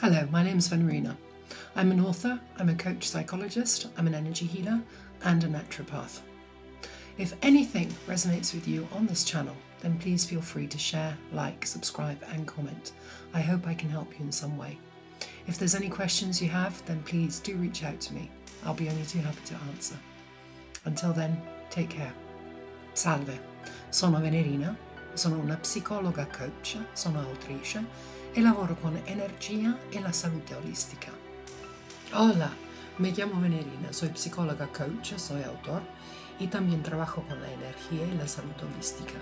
Hello, my name is Venerina. I'm an author, I'm a coach psychologist, I'm an energy healer, and a naturopath. If anything resonates with you on this channel, then please feel free to share, like, subscribe, and comment. I hope I can help you in some way. If there's any questions you have, then please do reach out to me. I'll be only too happy to answer. Until then, take care. Salve, sono Venerina, sono una psicologa coach, sono autrice e lavoro con energia e la salute holistica. Hola, me llamo Venerina, soy psicóloga coach, soy autor y también trabajo con la energía y la salud holística.